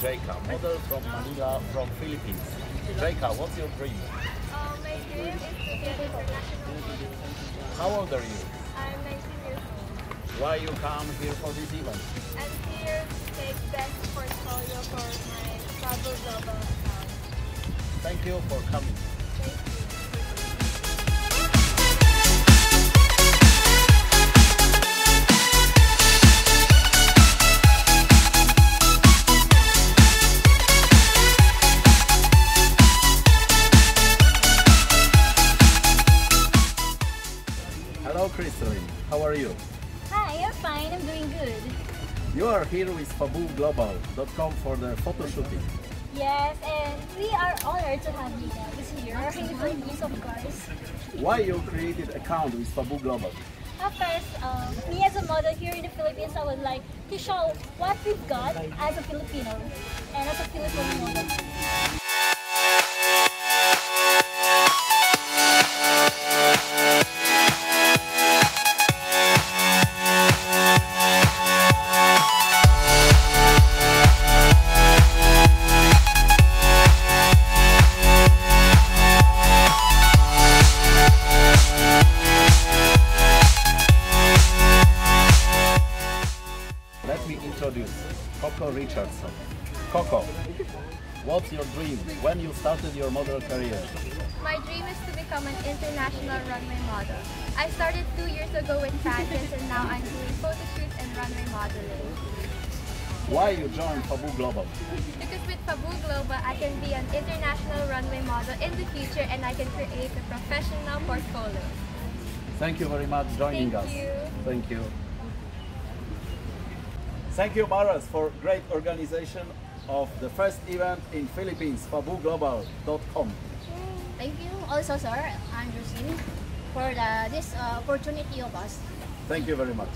Jayka, model from Manila, from Philippines. Jayka, what's your dream? Uh, my dream is to be an international. How old are you? I'm 19 years old. Why you come here for this event? I'm here to take best portfolio for my Fabu Global account. Thank you for coming. How are you? Hi, I'm fine. I'm doing good. You are here with FabuGlobal.com for the photo shooting. Yes, and we are honored to have you here in the Philippines, of course. Why you created account with Fabu Global? Of course, um, me as a model here in the Philippines, I would like to show what we've got as a Filipino and as a Filipino model. Richardson. Coco, what's your dream when you started your model career? My dream is to become an international runway model. I started two years ago with pageants and now I'm doing photo shoots and runway modeling. Why you joined Fabu Global? Because with Fabu Global, I can be an international runway model in the future and I can create a professional portfolio. Thank you very much joining Thank us. you. Thank you. Thank you, Maras, for great organization of the first event in Philippines, FabuGlobal.com. Thank you also, sir, Andrew Anderson, for the, this uh, opportunity of us. Thank you very much.